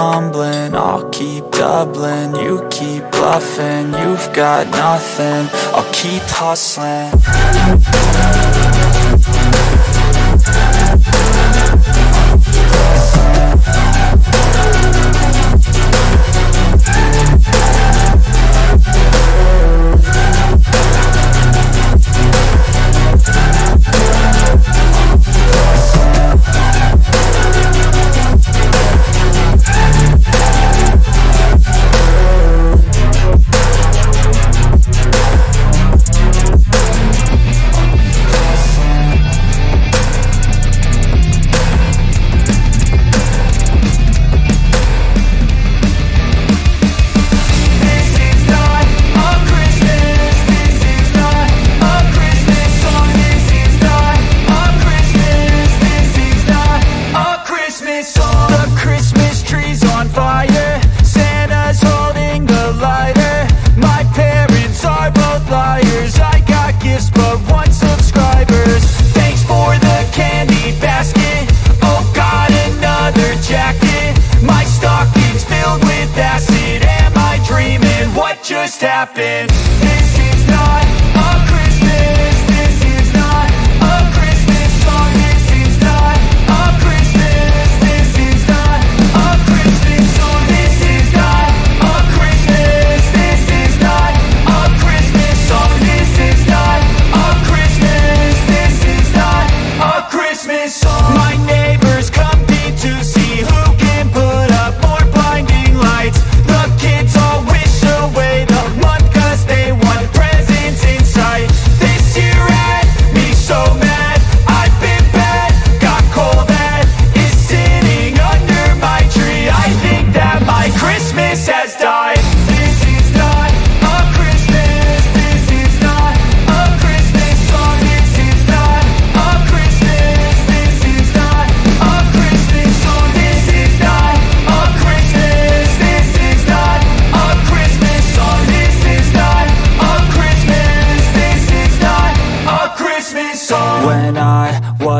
keep mumbling I'll keep doubling, you keep bluffing You've got nothing, I'll keep hustling